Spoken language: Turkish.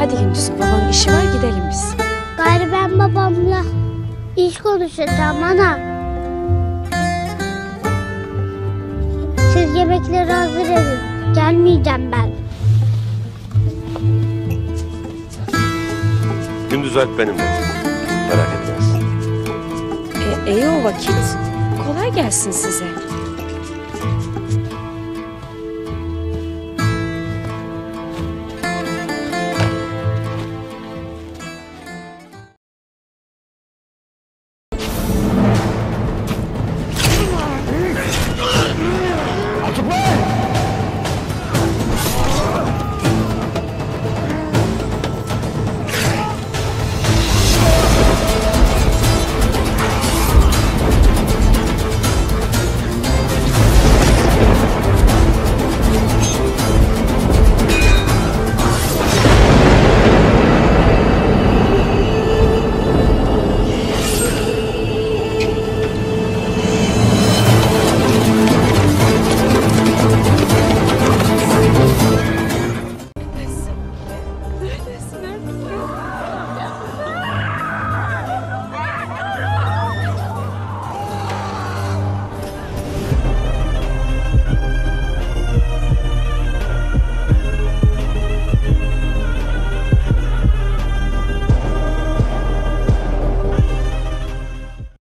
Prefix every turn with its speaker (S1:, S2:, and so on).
S1: Hadi Gündüz babanın işi var gidelim biz.
S2: Gayrı ben babamla iş konuşacağım ana. Siz yemekleri hazır edin. Gelmeyeceğim ben.
S3: Gündüz Alp benimle. Merak etmez.
S1: E, iyi o vakit. Kolay gelsin size.